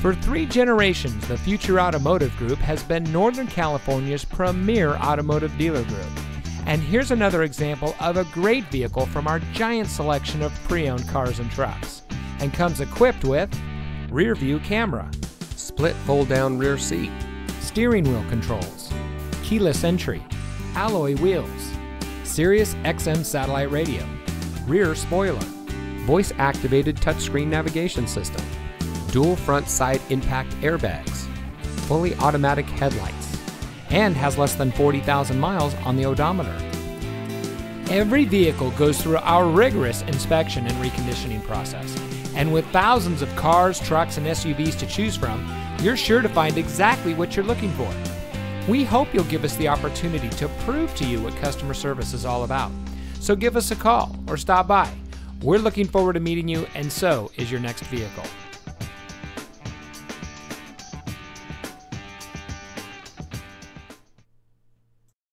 For three generations, the Future Automotive Group has been Northern California's premier automotive dealer group. And here's another example of a great vehicle from our giant selection of pre owned cars and trucks. And comes equipped with rear view camera, split fold down rear seat, steering wheel controls, keyless entry, alloy wheels, Sirius XM satellite radio, rear spoiler, voice activated touchscreen navigation system, dual front side impact airbags, fully automatic headlights, and has less than 40,000 miles on the odometer. Every vehicle goes through our rigorous inspection and reconditioning process. And with thousands of cars, trucks, and SUVs to choose from, you're sure to find exactly what you're looking for. We hope you'll give us the opportunity to prove to you what customer service is all about. So give us a call or stop by. We're looking forward to meeting you, and so is your next vehicle.